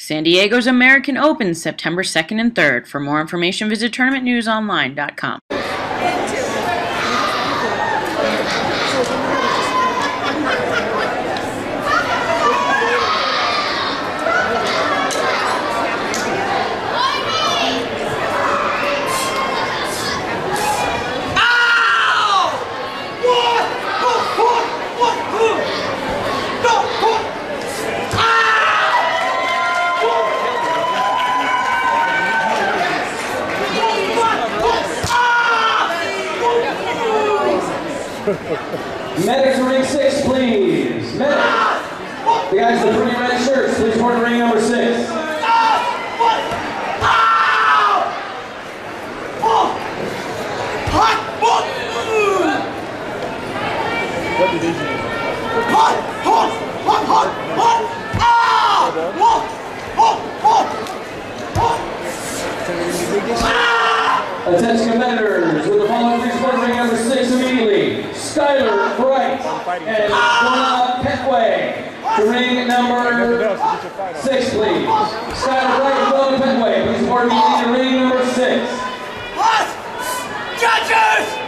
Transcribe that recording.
San Diego's American Open September 2nd and 3rd. For more information, visit tournamentnewsonline.com. Medics to ring six, please. Medics. The guys in the pretty red shirts, please report to ring number six. Attention competitors, with the following report to ring. Skyler Bright and Donna Petway to ring number six, please. Skyler Bright and Donna Petway, please support me in ring number six. What? Judges!